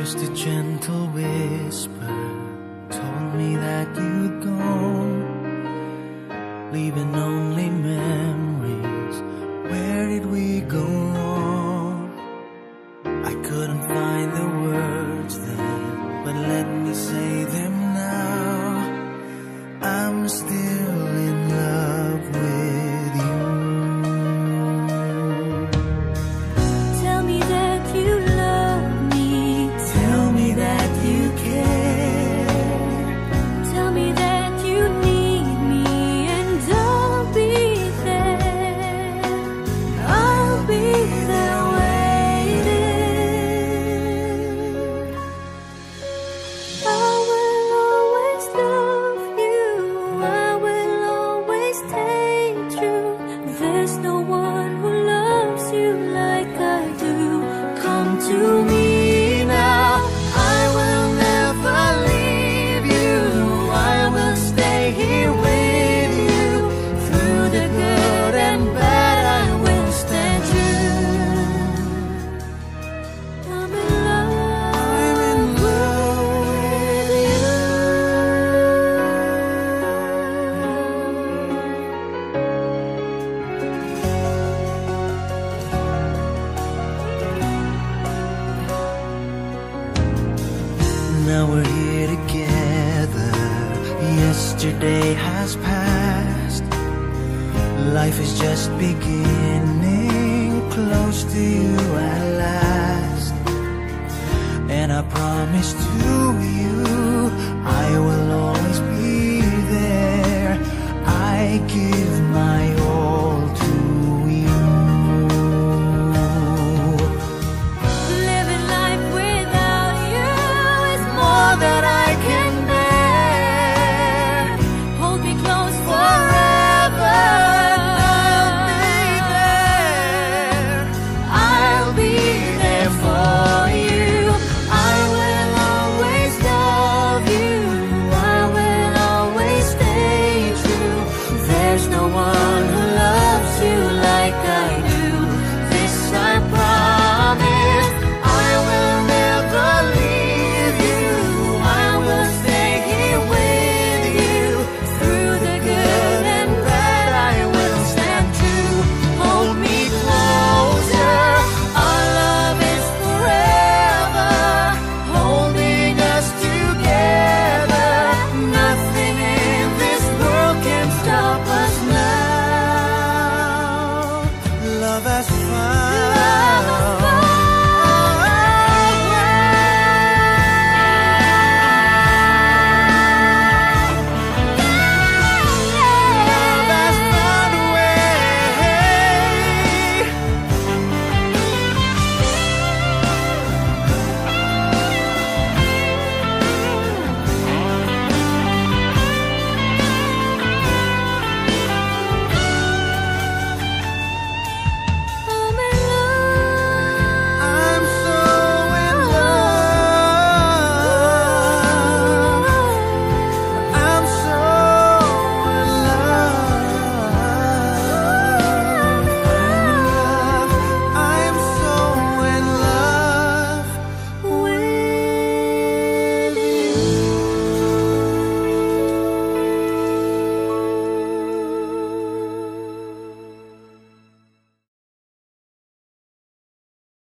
Just a gentle whisper told me that you'd gone, leaving only memories. Where did we go wrong? I couldn't find the words then, but let me say them to Now we're here together. Yesterday has passed. Life is just beginning. Close to you at last. And I promise to you, I will always be there. I give my love us.